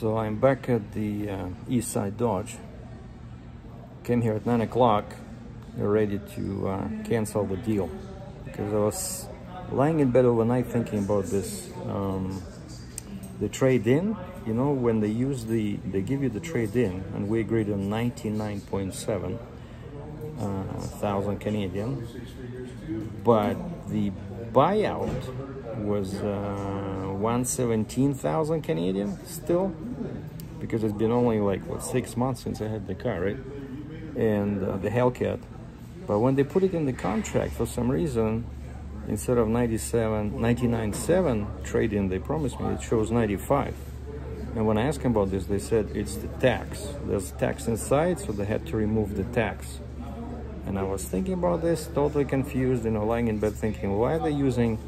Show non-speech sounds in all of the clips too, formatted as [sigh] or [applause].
So I'm back at the uh, East Side Dodge. Came here at 9 o'clock, ready to uh, cancel the deal. Because I was lying in bed overnight thinking about this. Um, the trade-in, you know, when they use the, they give you the trade-in, and we agreed on 99.7 uh, thousand Canadian, but the buyout was uh, 117,000 Canadian still, because it's been only like what six months since I had the car, right? And uh, the Hellcat. But when they put it in the contract, for some reason, instead of 97, 99.7 trade-in they promised me, it shows 95. And when I asked them about this, they said it's the tax. There's tax inside, so they had to remove the tax. And I was thinking about this, totally confused, you know, lying in bed thinking, why are they using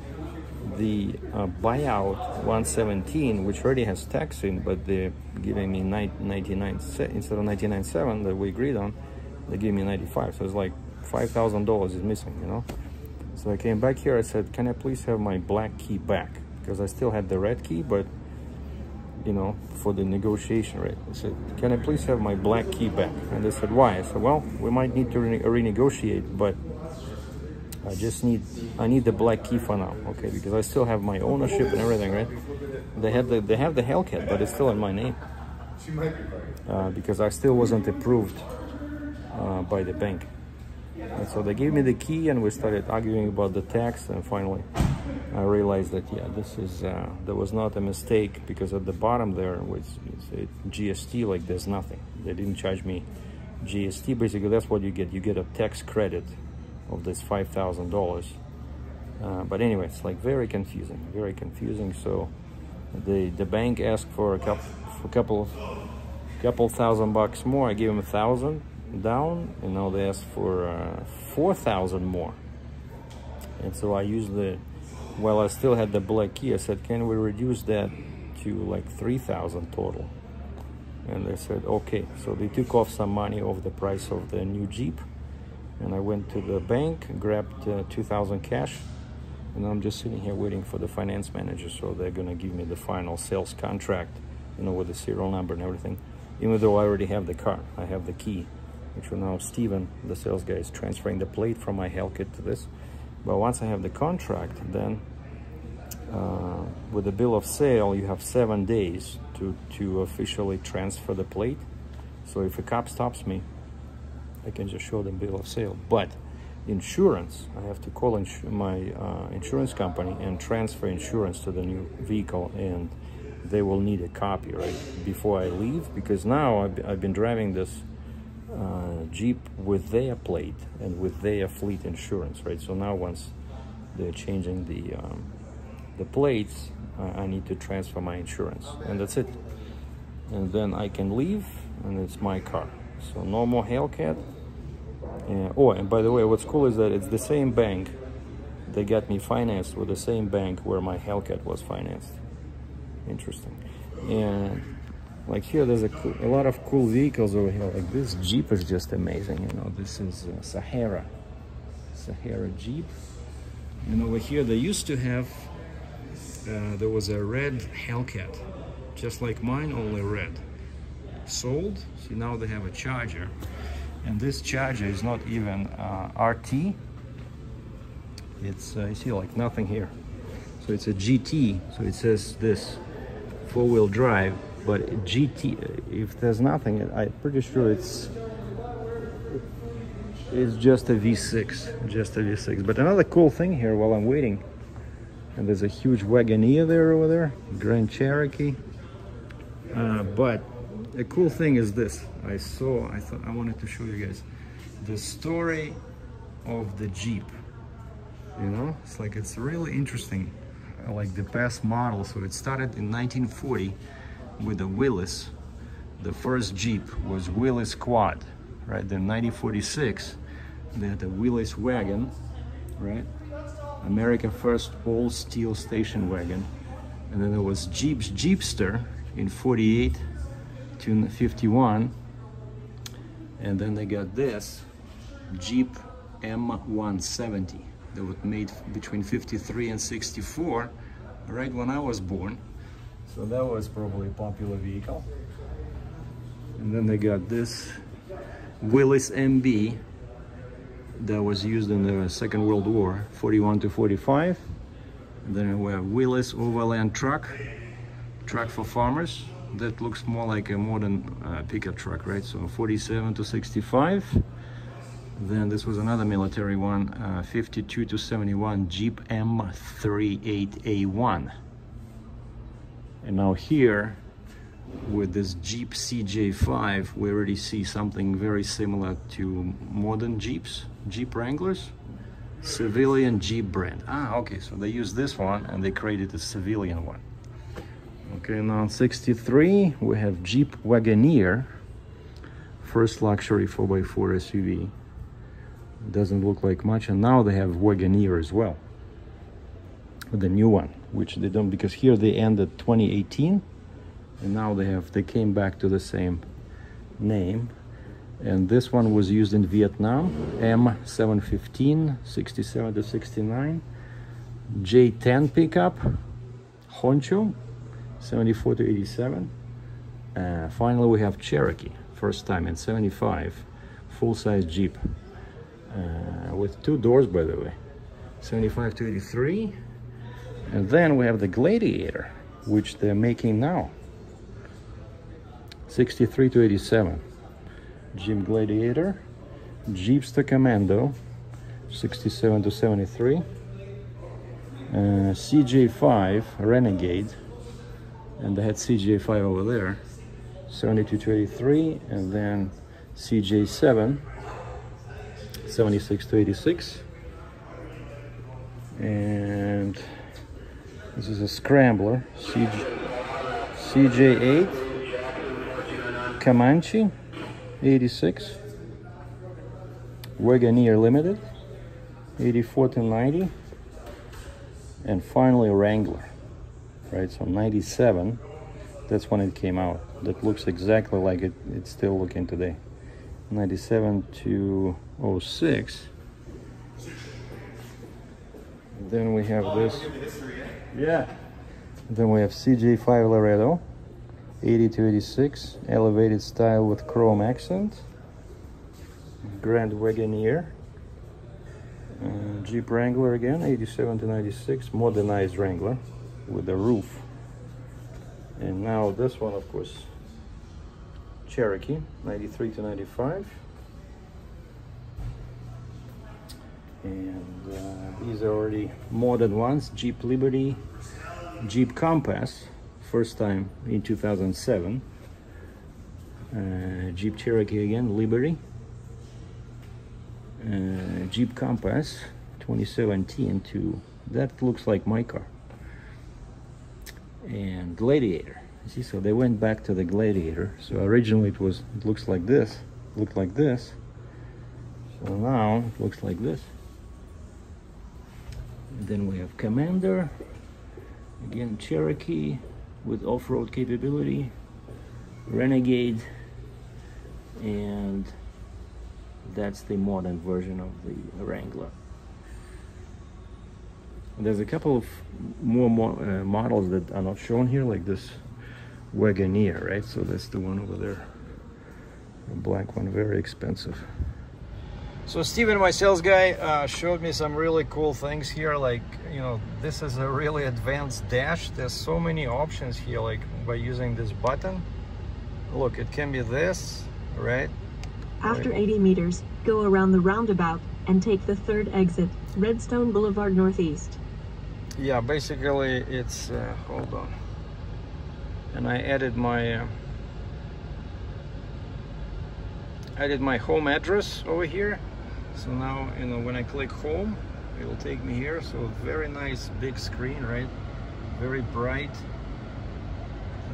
the uh, buyout 117, which already has tax in, but they're giving me 99 instead of 99.7 that we agreed on, they gave me 95. So it's like $5,000 is missing, you know. So I came back here. I said, "Can I please have my black key back?" Because I still had the red key, but you know, for the negotiation rate. I said, "Can I please have my black key back?" And they said, "Why?" I said, "Well, we might need to re renegotiate, but I just need I need the black key for now, okay? Because I still have my ownership and everything, right? They have the they have the Hellcat, but it's still in my name uh, because I still wasn't approved uh, by the bank." And so they gave me the key and we started arguing about the tax and finally I realized that yeah this is uh, there was not a mistake because at the bottom there was GST like there's nothing they didn't charge me GST basically that's what you get you get a tax credit of this five thousand uh, dollars but anyway it's like very confusing very confusing. So the the bank asked for a couple for a couple couple thousand bucks more. I gave them a thousand down and now they ask for uh, 4,000 more. And so I used the well I still had the black key. I said can we reduce that to like 3,000 total? And they said okay. So they took off some money off the price of the new Jeep and I went to the bank grabbed uh, 2,000 cash and I'm just sitting here waiting for the finance manager so they're gonna give me the final sales contract you know with the serial number and everything even though I already have the car I have the key which will now Steven, the sales guy, is transferring the plate from my Hellcat to this. But once I have the contract, then uh, with the bill of sale, you have seven days to, to officially transfer the plate. So if a cop stops me, I can just show them bill of sale. But insurance, I have to call my uh, insurance company and transfer insurance to the new vehicle and they will need a copy, right, before I leave. Because now I've, I've been driving this uh, Jeep with their plate and with their fleet insurance, right? So now once they're changing the um, the plates, uh, I need to transfer my insurance, and that's it. And then I can leave, and it's my car. So no more Hellcat. Uh, oh, and by the way, what's cool is that it's the same bank. They got me financed with the same bank where my Hellcat was financed. Interesting. And like here there's a, a lot of cool vehicles over here like this jeep is just amazing you know this is uh, sahara sahara jeep and over here they used to have uh, there was a red hellcat just like mine only red sold. See now they have a charger. And this charger is not even uh, rt it's uh, you see like nothing here. So it's a gt so it says this four-wheel drive but GT if there's nothing I'm pretty sure it's it's just a V6 just a V6 but another cool thing here while I'm waiting and there's a huge Wagoneer there over there Grand Cherokee. Uh, but a cool thing is this I saw I thought I wanted to show you guys the story of the Jeep you know it's like it's really interesting like the past model so it started in 1940 with the Willys. The first Jeep was Willys Quad, right? Then 1946, they had a Willys wagon, right? America first all steel station wagon. And then there was Jeep's Jeepster in 48 to 51. And then they got this Jeep M170 that was made between 53 and 64, right when I was born. So that was probably a popular vehicle. And then they got this Willys MB that was used in the Second World War, 41 to 45. And then we have Willys Overland truck, truck for farmers. That looks more like a modern uh, pickup truck, right? So 47 to 65. Then this was another military one, uh, 52 to 71 Jeep M38A1. And now here, with this Jeep CJ5, we already see something very similar to modern Jeeps, Jeep Wranglers. Civilian Jeep brand. Ah, okay, so they use this one and they created a civilian one. Okay, now 63, we have Jeep Wagoneer, first luxury 4x4 SUV doesn't look like much and now they have Wagoneer as well the new one which they don't because here they ended 2018 and now they have they came back to the same name. And this one was used in Vietnam M715 67 to 69 J10 pickup Honcho 74 to 87 uh, finally we have Cherokee first time in 75 full-size Jeep uh, with two doors by the way. 75 to 83 and then we have the gladiator which they're making now. 63 to 87 Jeep Gladiator Jeepster Commando 67 to 73 uh, CJ5 Renegade and they had CJ5 over there 72-83, and then CJ7 76 to 86 and this is a scrambler CJ, CJ8 Comanche 86 Wagoneer Limited 84 to 90 and finally Wrangler right? So 97 that's when it came out. That looks exactly like it it's still looking today. 97 to 06 then we have this. yeah? Then we have CJ5 Laredo 80 to 86 elevated style with chrome accent Grand Wagoneer uh, Jeep Wrangler again 87 to 96 modernized Wrangler with the roof. And now this one of course Cherokee 93 to 95 and uh, these are already modern ones. Jeep Liberty Jeep Compass first time in 2007 uh, Jeep Cherokee again Liberty. Uh, Jeep Compass 2017 to that looks like my car and Gladiator. See so they went back to the gladiator. So originally it was it looks like this looked like this. So now it looks like this. And then we have commander again cherokee with off-road capability renegade and that's the modern version of the wrangler there's a couple of more mo uh, models that are not shown here like this Wagoneer, right? So that's the one over there. The black one, very expensive. So Steven, my sales guy, uh, showed me some really cool things here. Like, you know, this is a really advanced dash. There's so many options here, like by using this button. Look, it can be this, right? After right. 80 meters, go around the roundabout and take the third exit, Redstone Boulevard Northeast. Yeah, basically it's, uh, hold on. And I added my uh, added my home address over here. So now you know when I click home it will take me here. So very nice big screen right? Very bright.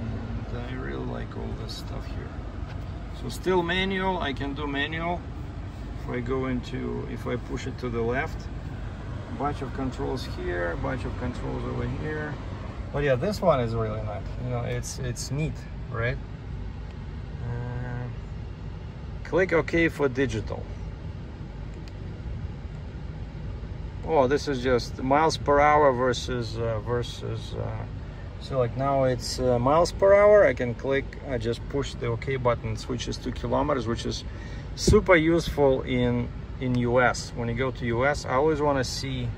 And I really like all this stuff here. So still manual. I can do manual. If I go into if I push it to the left bunch of controls here bunch of controls over here. But yeah this one is really nice. You know it's it's neat right? Uh, click ok for digital. Oh this is just miles per hour versus uh, versus uh, So like now it's uh, miles per hour. I can click, I just push the OK button, switches to kilometers, which is super useful in in US. When you go to US, I always want to see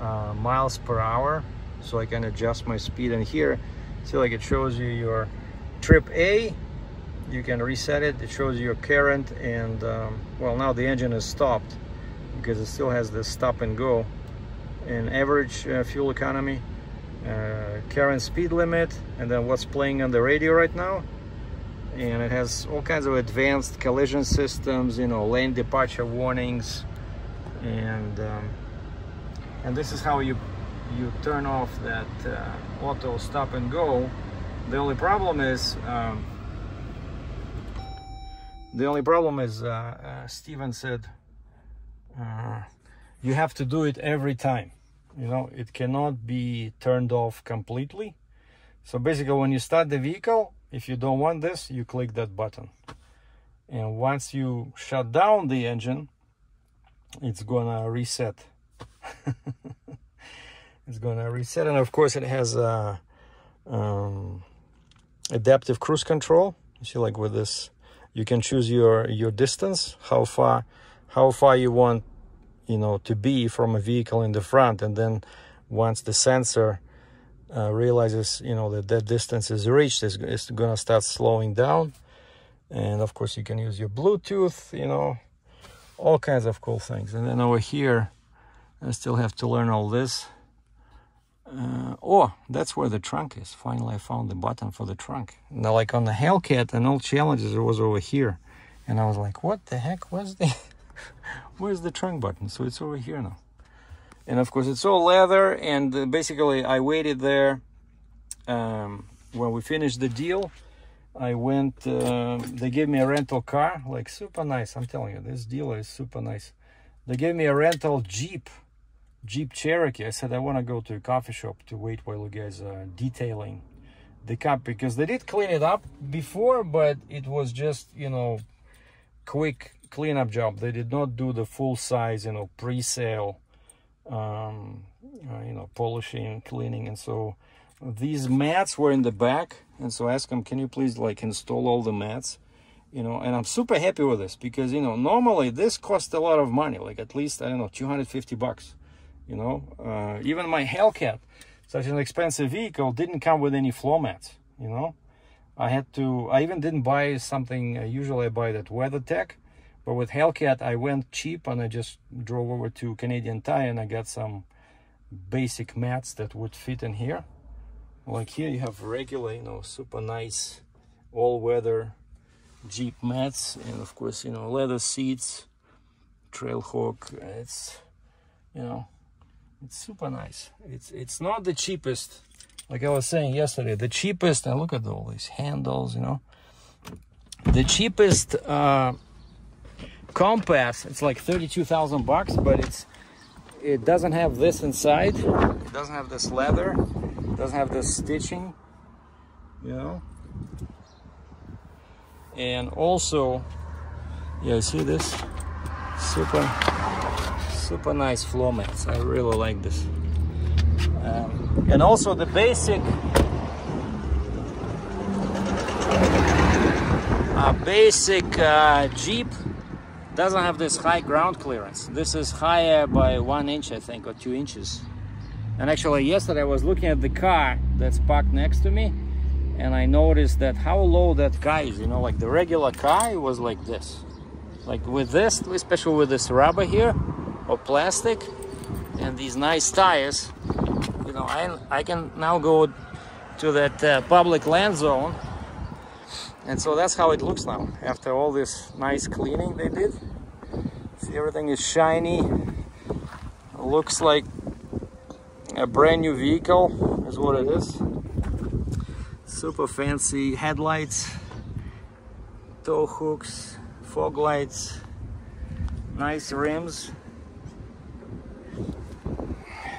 uh, miles per hour so I can adjust my speed. And here, see like it shows you your trip A, you can reset it. It shows you your current and um, well, now the engine is stopped because it still has the stop and go and average uh, fuel economy, uh, current speed limit, and then what's playing on the radio right now. And it has all kinds of advanced collision systems, you know, lane departure warnings, and um, and this is how you you turn off that uh, auto stop and go. The only problem is um, the only problem is uh, uh, Steven said uh, you have to do it every time. You know, it cannot be turned off completely. So basically, when you start the vehicle, if you don't want this, you click that button. And once you shut down the engine, it's gonna reset. [laughs] it's gonna reset, and of course, it has a um, adaptive cruise control. You see, like with this, you can choose your your distance, how far, how far you want, you know, to be from a vehicle in the front, and then once the sensor uh, realizes, you know, that that distance is reached, it's, it's gonna start slowing down. And of course, you can use your Bluetooth, you know, all kinds of cool things. And then over here, I still have to learn all this. Uh, oh, that's where the trunk is. Finally, I found the button for the trunk. Now, like on the Hellcat and all Challengers, it was over here. And I was like, what the heck was the... [laughs] Where's the trunk button? So it's over here now. And of course, it's all leather. And uh, basically, I waited there um, when we finished the deal. I went, uh, they gave me a rental car, like super nice. I'm telling you, this dealer is super nice. They gave me a rental Jeep Jeep Cherokee. I said I want to go to a coffee shop to wait while you guys are detailing the car because they did clean it up before, but it was just you know quick cleanup job. They did not do the full size you know pre-sale um, uh, you know polishing, cleaning, and so these mats were in the back, and so I asked them, can you please like install all the mats? you know and i'm super happy with this because you know normally this costs a lot of money like at least i don't know 250 bucks you know? Uh, even my hellcat such an expensive vehicle didn't come with any floor mats you know? I had to i even didn't buy something uh, usually i buy that weathertech but with hellcat i went cheap and i just drove over to canadian tire and i got some basic mats that would fit in here. Like here you have regular you know super nice all-weather jeep mats and of course you know leather seats trailhawk it's you know it's super nice. It's it's not the cheapest. Like i was saying yesterday the cheapest and look at all these handles you know. The cheapest uh compass it's like 32,000 bucks but it's it doesn't have this inside. It doesn't have this leather. It doesn't have this stitching you know? And also yeah you see this? Super super nice floor mats. I really like this. Um, and also the basic uh, basic uh, jeep doesn't have this high ground clearance this is higher by one inch i think or two inches and actually yesterday i was looking at the car that's parked next to me and I noticed that how low that car is, you know, like the regular car, was like this. Like with this, especially with this rubber here, or plastic, and these nice tires, you know, I, I can now go to that uh, public land zone. And so that's how it looks now, after all this nice cleaning they did. See, everything is shiny. looks like a brand new vehicle is what it is super fancy headlights tow hooks fog lights nice rims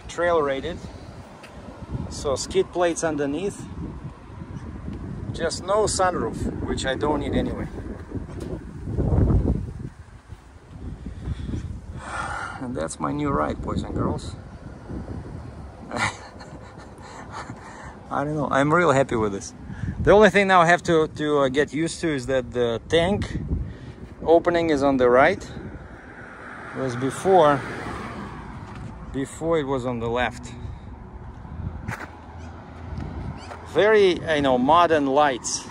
trail rated so skid plates underneath just no sunroof which I don't need anyway and that's my new ride boys and girls [laughs] I don't know. I'm real happy with this. The only thing now I have to, to uh, get used to is that the tank opening is on the right. Whereas before, before it was on the left. Very, you know, modern lights.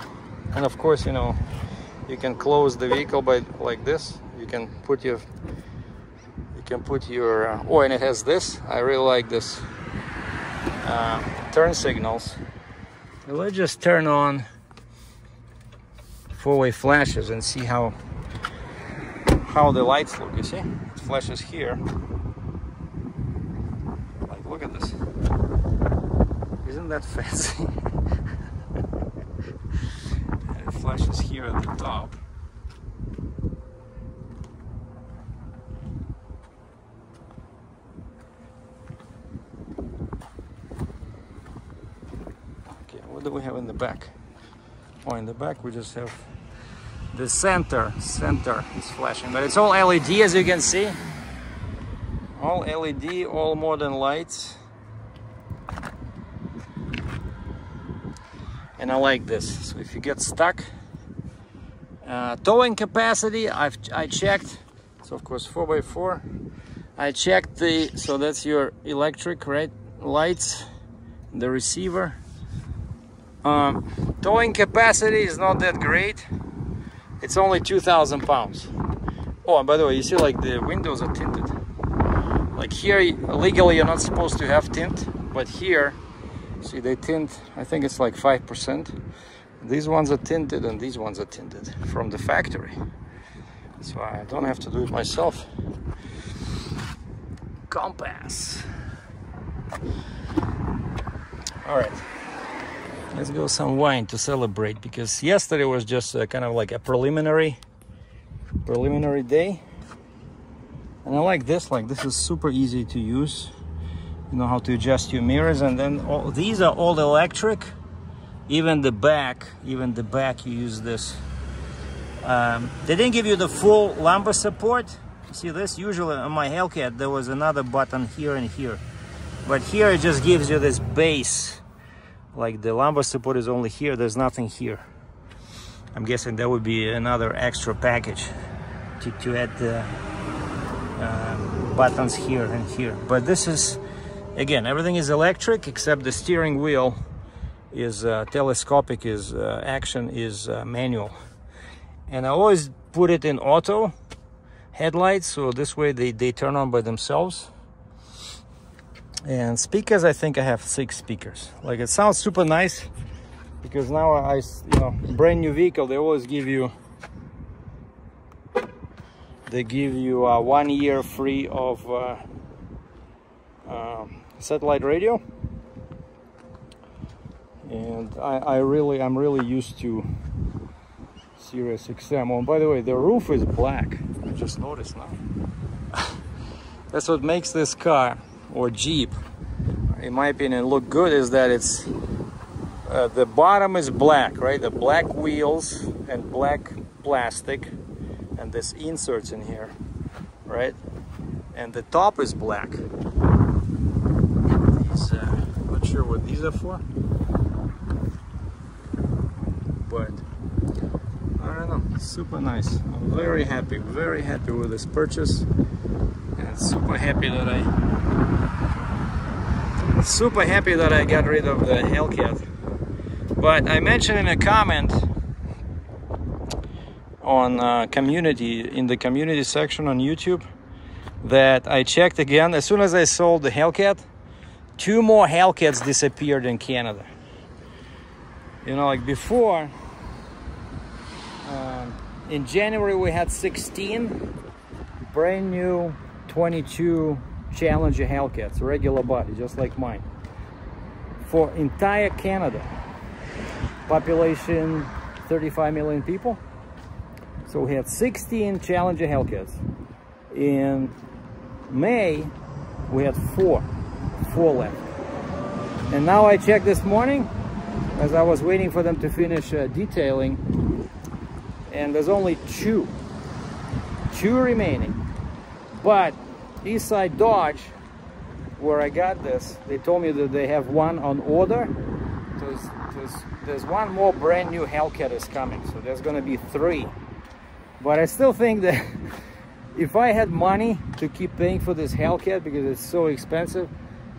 And of course, you know, you can close the vehicle by like this. You can put your, you can put your, uh, oh, and it has this. I really like this uh, turn signals let's just turn on four-way flashes and see how how the lights look you see it flashes here like look at this isn't that fancy [laughs] it flashes here at the top Okay, what do we have in the back? Oh, in the back we just have the center. Center is flashing, but it's all LED as you can see. All LED, all modern lights. And I like this. So if you get stuck, uh, towing capacity, I've I checked. So of course 4x4. I checked the, so that's your electric, right? Lights, the receiver. Um, towing capacity is not that great. It's only 2,000 pounds. Oh, and by the way, you see like the windows are tinted. Like here, legally you're not supposed to have tint, but here, see they tint, I think it's like 5%. These ones are tinted and these ones are tinted from the factory. So I don't have to do it myself. Compass. All right let's go some wine to celebrate because yesterday was just uh, kind of like a preliminary preliminary day and I like this like this is super easy to use you know how to adjust your mirrors and then all, these are all electric. Even the back even the back you use this. Um, they didn't give you the full lumbar support. See this? Usually on my Hellcat there was another button here and here. But here it just gives you this base. Like the lumbar support is only here there's nothing here. I'm guessing that would be another extra package to, to add the uh, buttons here and here. But this is again everything is electric except the steering wheel is uh, telescopic is uh, action is uh, manual. And I always put it in auto headlights so this way they, they turn on by themselves. And speakers i think i have six speakers. Like it sounds super nice because now i you know brand new vehicle they always give you they give you uh, one year free of uh, uh, satellite radio and I, I really i'm really used to Sirius XM. Oh, and by the way, the roof is black. I just noticed now. [laughs] That's what makes this car or Jeep, in my opinion, look good is that it's uh, the bottom is black, right? The black wheels and black plastic and this inserts in here, right? And the top is black. Sure what these are for, but I don't know, super nice. I'm very happy, very happy with this purchase and super happy that I super happy that I got rid of the Hellcat. But I mentioned in a comment on uh, community, in the community section on YouTube, that I checked again. As soon as I sold the Hellcat, two more Hellcats disappeared in Canada. You know, like before, uh, in January we had 16 brand new 22 Challenger Hellcats, regular body, just like mine. For entire Canada, population 35 million people. So we had 16 Challenger Hellcats. In May, we had four, four left. And now I checked this morning, as I was waiting for them to finish uh, detailing, and there's only two, two remaining. But Eastside Dodge, where I got this, they told me that they have one on order there's, there's, there's one more brand new Hellcat is coming. So there's gonna be three. But I still think that [laughs] if I had money to keep paying for this Hellcat because it's so expensive,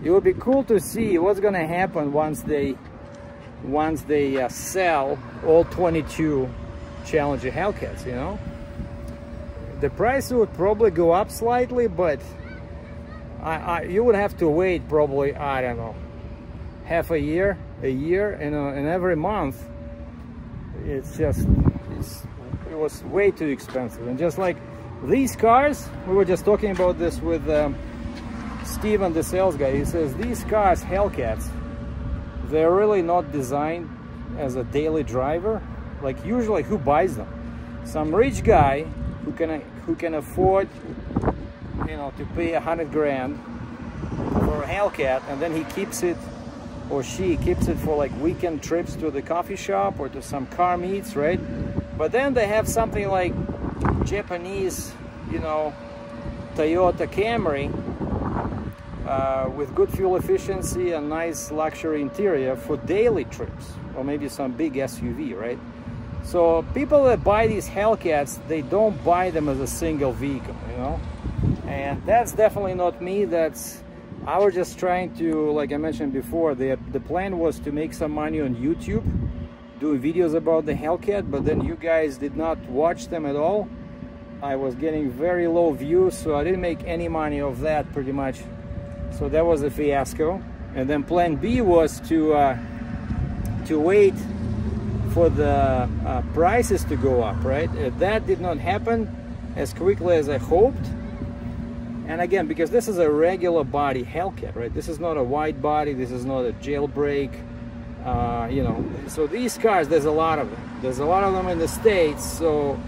it would be cool to see what's gonna happen once they once they uh, sell all 22 Challenger Hellcats, you know? The price would probably go up slightly, but I, I, you would have to wait probably, I don't know, half a year, a year, and, uh, and every month, it's just, it's, it was way too expensive. And just like these cars, we were just talking about this with um, Steven, the sales guy, he says, these cars, Hellcats, they're really not designed as a daily driver. Like usually who buys them? Some rich guy who can who can afford you know to pay a hundred grand for a Hellcat and then he keeps it or she keeps it for like weekend trips to the coffee shop or to some car meets, right? But then they have something like Japanese, you know, Toyota Camry uh, with good fuel efficiency and nice luxury interior for daily trips or maybe some big SUV, right? So people that buy these Hellcats, they don't buy them as a single vehicle, you know? And that's definitely not me. That's, I was just trying to, like I mentioned before, the, the plan was to make some money on YouTube, doing videos about the Hellcat, but then you guys did not watch them at all. I was getting very low views, so I didn't make any money of that pretty much. So that was a fiasco. And then plan B was to, uh, to wait for the uh, prices to go up, right? Uh, that did not happen as quickly as I hoped. And again, because this is a regular body Hellcat, right? This is not a wide body, this is not a jailbreak, uh, you know. So these cars, there's a lot of them. There's a lot of them in the States, so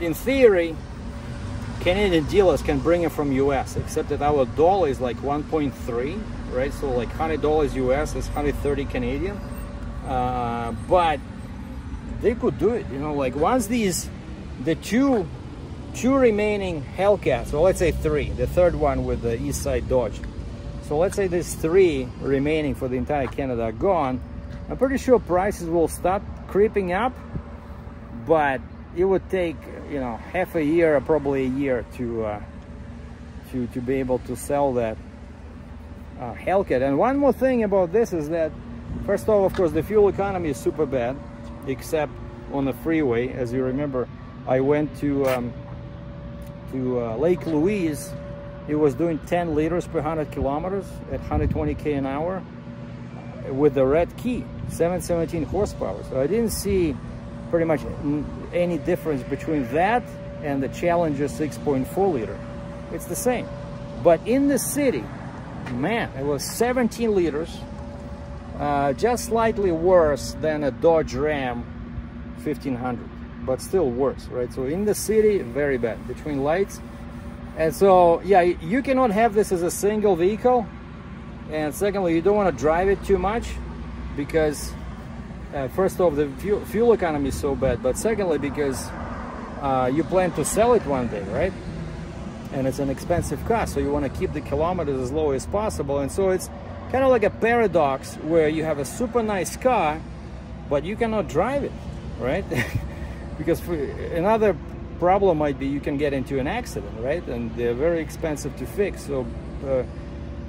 in theory, Canadian dealers can bring it from US, except that our dollar is like 1.3, right? So like $100 US is 130 Canadian. Uh, but they could do it, you know, like once these, the two, two remaining Hellcats, or let's say three, the third one with the East Side Dodge. So let's say these three remaining for the entire Canada are gone. I'm pretty sure prices will start creeping up, but it would take, you know, half a year, or probably a year to, uh, to, to be able to sell that uh, Hellcat. And one more thing about this is that First of all, of course, the fuel economy is super bad, except on the freeway. As you remember, I went to um, to uh, Lake Louise. It was doing 10 liters per 100 kilometers at 120k an hour with the red key, 717 horsepower. So I didn't see pretty much any difference between that and the Challenger 6.4 liter. It's the same. But in the city, man, it was 17 liters uh, just slightly worse than a Dodge Ram 1500 but still worse right so in the city very bad between lights and so yeah you cannot have this as a single vehicle and secondly you don't want to drive it too much because uh, first off the fuel, fuel economy is so bad but secondly because uh, you plan to sell it one day right and it's an expensive car so you want to keep the kilometers as low as possible and so it's kind of like a paradox where you have a super nice car, but you cannot drive it, right? [laughs] because another problem might be you can get into an accident, right? And they're very expensive to fix. So uh,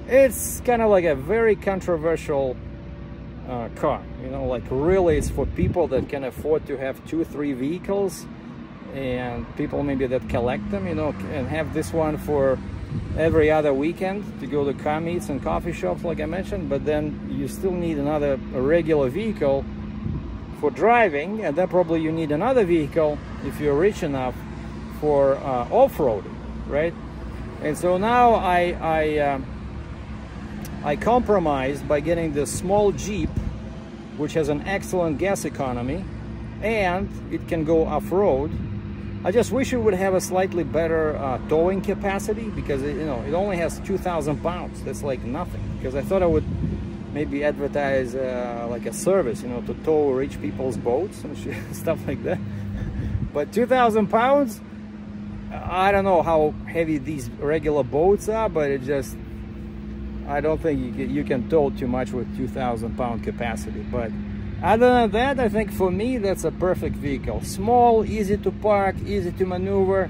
it's kind of like a very controversial uh, car, you know, like really it's for people that can afford to have two, three vehicles and people maybe that collect them, you know, and have this one for every other weekend to go to car meets and coffee shops like I mentioned but then you still need another regular vehicle for driving and then probably you need another vehicle if you're rich enough for uh, off-roading right? And so now I I, uh, I compromised by getting the small Jeep which has an excellent gas economy and it can go off-road I just wish it would have a slightly better uh, towing capacity because it, you know it only has 2,000 pounds. That's like nothing. Because I thought I would maybe advertise uh, like a service, you know, to tow rich people's boats and [laughs] stuff like that. But 2,000 pounds, I don't know how heavy these regular boats are, but it just I don't think you can, tow too much with 2,000 pound capacity. But other than that, I think for me, that's a perfect vehicle. Small, easy to park, easy to maneuver,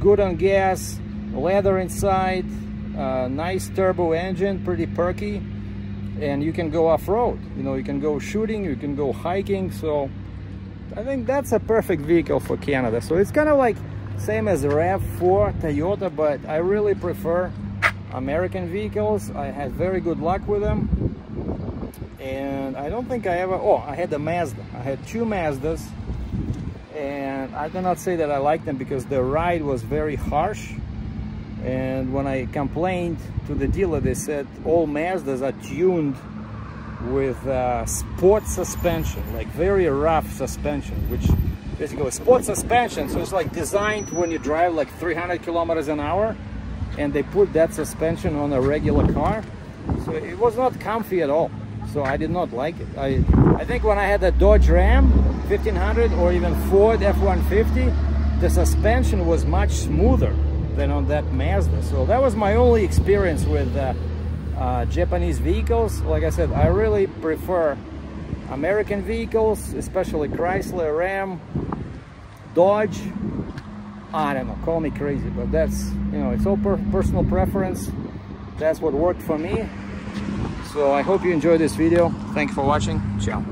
good on gas, leather inside, uh, nice turbo engine, pretty perky. And you can go off-road. You know, you can go shooting, you can go hiking. So I think that's a perfect vehicle for Canada. So it's kind of like same as RAV4 Toyota, but I really prefer American vehicles. I had very good luck with them. And I don't think I ever, oh, I had a Mazda. I had two Mazdas. And I cannot say that I liked them because the ride was very harsh. And when I complained to the dealer, they said all Mazdas are tuned with uh, sport suspension, like very rough suspension, which basically sport suspension. So it's like designed when you drive like 300 kilometers an hour and they put that suspension on a regular car. So it was not comfy at all. So I did not like it. I, I think when I had a Dodge Ram 1500 or even Ford F-150, the suspension was much smoother than on that Mazda. So that was my only experience with uh, uh, Japanese vehicles. Like I said, I really prefer American vehicles, especially Chrysler, Ram, Dodge. I don't know, call me crazy, but that's, you know, it's all per personal preference. That's what worked for me. So I hope you enjoyed this video. Thank you for watching. Ciao.